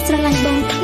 chia sẻ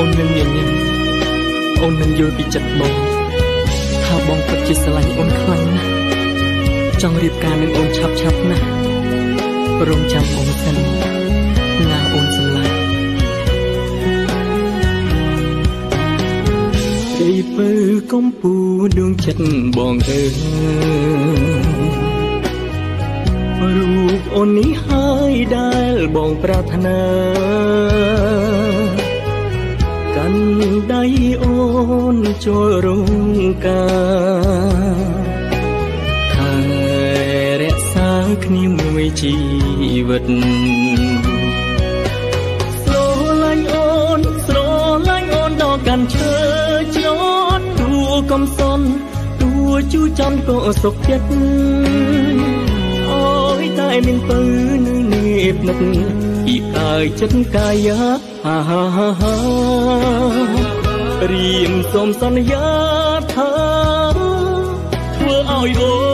អូននឹងញញឹមអូននឹងយល់ពីចិត្តបងថាបងពិតជាស្រឡាញ់អូនខ្លាំងណាស់ចង់រៀបការនឹងអូនឆាប់ឆាប់ណាស់រងចាំអូនសិនណាអូនស្រឡាញ់ពីពើកំពូដួងចិត្តបងអើយរូបអូននេះហើយដែលបងប្រាថ្នា កាន់ដៃអូនចូលរោងការខាងរក្សាគ្នាមួយជីវិតស្រលាញ់អូនស្រលាញ់អូនដល់កាន់ឈើជ្រត់ទួកំសន់ទួជូចំក៏សុខចិត្តអូយតែមានពើនៅនេបនឹក ពីអើយចិត្តកាយាហាហាហារៀមសូមសន្យាថាធ្វើឲ្យអូ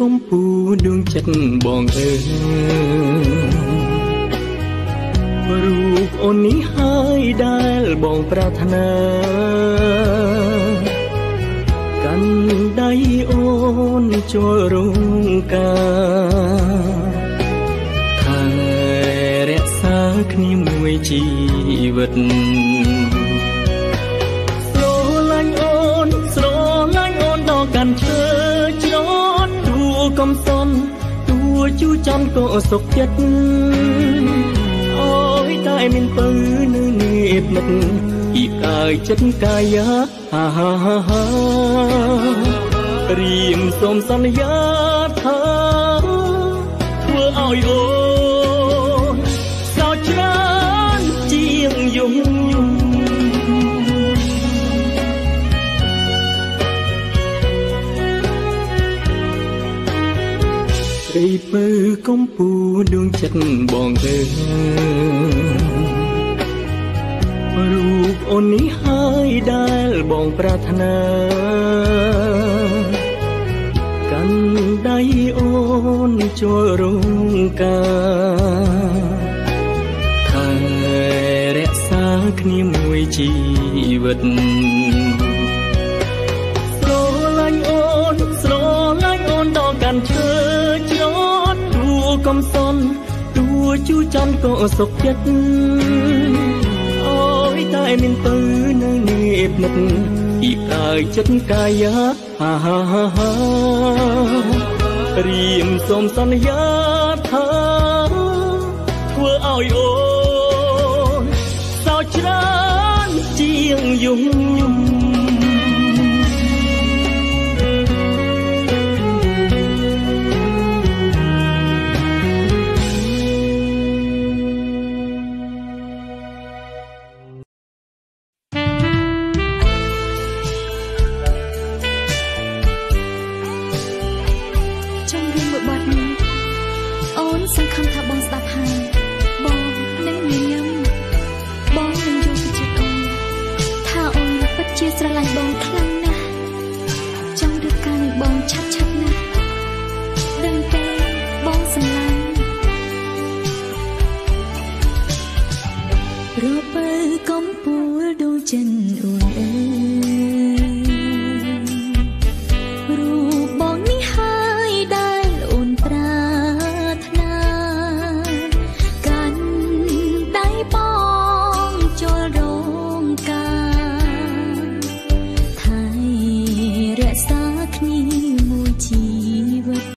កំពូដួងចិត្តបងអើរូបអូននេះហើយដែលបងប្រាថ្នាកាន់ដៃអូនចូលរងការថែរក្សាគ្នាមួយជីវិត ជូចំក៏សុខចិត្តអូយតែមានពៅនៅនេះមិត្តអ៊ីកាយចិត្តកាយាហាហាហាហារៀមសូមសន្យាថាធ្វើឲ្យអូ ពើកំពូដួងចិត្តបងទៅរូបអូននេះហើយដែលបងប្រាថ្នាកាន់ដៃអូនចូលរងការថែរក្សាគ្នាមួយជីវិត ក៏សុខចិត្តអូយតែមានពៅនៅនេះនិតអ៊ីកាយចិត្តកាយាហាហាហាហារៀមសូមសន្យាថាធ្វើឲ្យអូនសោកច្រើនជាងយំយំ បការនឹងបងឆាប់ឆាប់